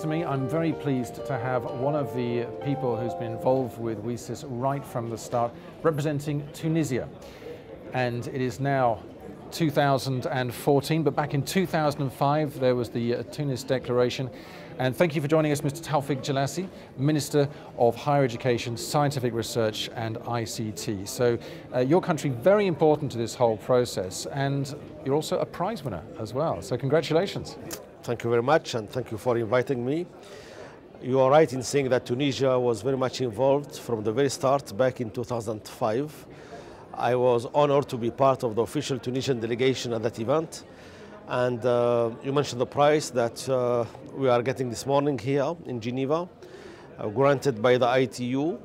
next to me, I'm very pleased to have one of the people who's been involved with WSIS right from the start, representing Tunisia. And it is now 2014, but back in 2005 there was the uh, Tunis Declaration. And thank you for joining us, Mr. Tawfik Jelassi, Minister of Higher Education, Scientific Research and ICT. So uh, your country very important to this whole process and you're also a prize winner as well. So congratulations. Thank you very much and thank you for inviting me. You are right in saying that Tunisia was very much involved from the very start back in 2005. I was honored to be part of the official Tunisian delegation at that event. And uh, you mentioned the prize that uh, we are getting this morning here in Geneva, uh, granted by the ITU.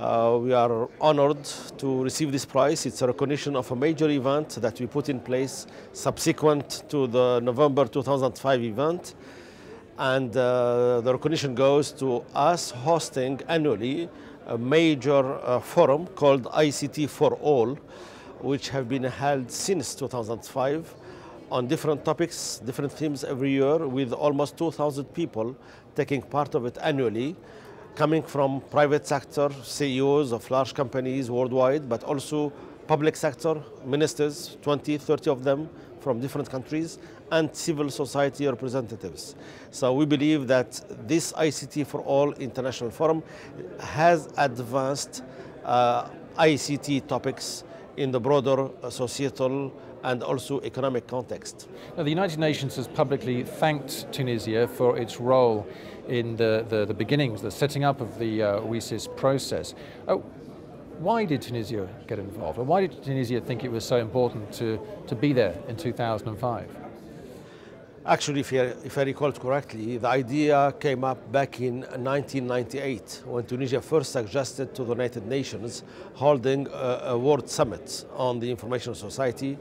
Uh, we are honored to receive this prize. It's a recognition of a major event that we put in place subsequent to the November 2005 event. And uh, the recognition goes to us hosting annually a major uh, forum called ICT for All, which have been held since 2005 on different topics, different themes every year, with almost 2,000 people taking part of it annually, coming from private sector, CEOs of large companies worldwide, but also public sector, ministers, 20, 30 of them from different countries, and civil society representatives. So we believe that this ICT for All International Forum has advanced uh, ICT topics in the broader societal and also economic context. Now, the United Nations has publicly thanked Tunisia for its role in the, the, the beginnings, the setting up of the uh, process. Uh, why did Tunisia get involved? Or why did Tunisia think it was so important to, to be there in 2005? Actually, if I, if I recall correctly, the idea came up back in 1998 when Tunisia first suggested to the United Nations holding a, a World Summit on the Information Society.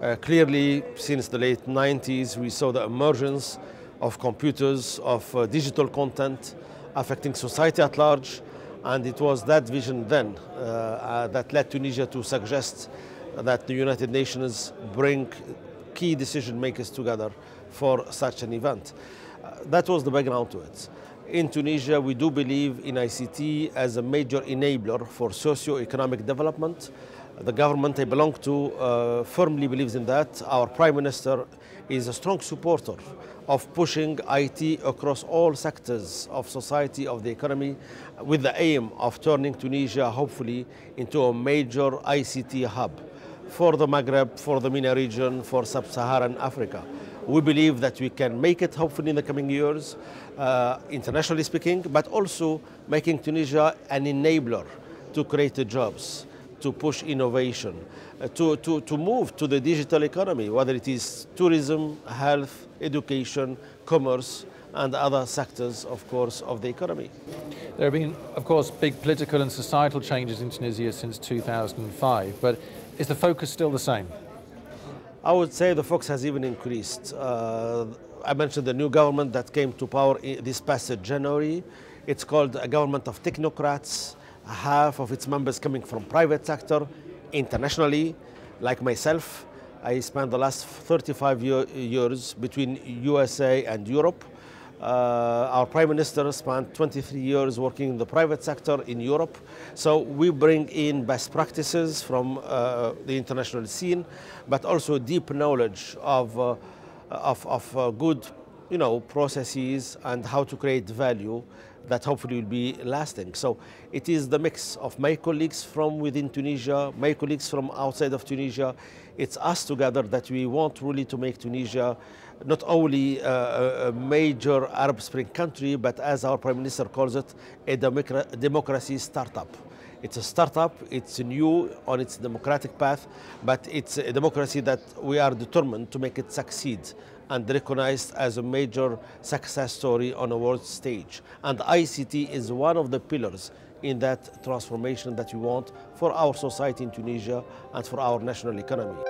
Uh, clearly, since the late 90s, we saw the emergence of computers, of uh, digital content affecting society at large, and it was that vision then uh, uh, that led Tunisia to suggest that the United Nations bring key decision makers together for such an event. Uh, that was the background to it. In Tunisia, we do believe in ICT as a major enabler for socio-economic development. The government I belong to uh, firmly believes in that. Our Prime Minister is a strong supporter of pushing IT across all sectors of society, of the economy, with the aim of turning Tunisia, hopefully, into a major ICT hub for the Maghreb, for the MENA region, for sub-Saharan Africa. We believe that we can make it hopefully in the coming years, uh, internationally speaking, but also making Tunisia an enabler to create jobs, to push innovation, uh, to, to, to move to the digital economy, whether it is tourism, health, education, commerce, and other sectors, of course, of the economy. There have been, of course, big political and societal changes in Tunisia since 2005, but is the focus still the same? I would say the focus has even increased. Uh, I mentioned the new government that came to power this past January. It's called a government of technocrats, half of its members coming from private sector, internationally, like myself. I spent the last 35 year, years between USA and Europe. Uh, our Prime Minister spent 23 years working in the private sector in Europe. So we bring in best practices from uh, the international scene, but also deep knowledge of, uh, of, of uh, good you know, processes and how to create value that hopefully will be lasting. So it is the mix of my colleagues from within Tunisia, my colleagues from outside of Tunisia. It's us together that we want really to make Tunisia not only uh, a, a major Arab Spring country, but as our Prime Minister calls it, a democracy startup. It's a startup, it's new on its democratic path, but it's a democracy that we are determined to make it succeed and recognized as a major success story on a world stage. And ICT is one of the pillars in that transformation that we want for our society in Tunisia and for our national economy.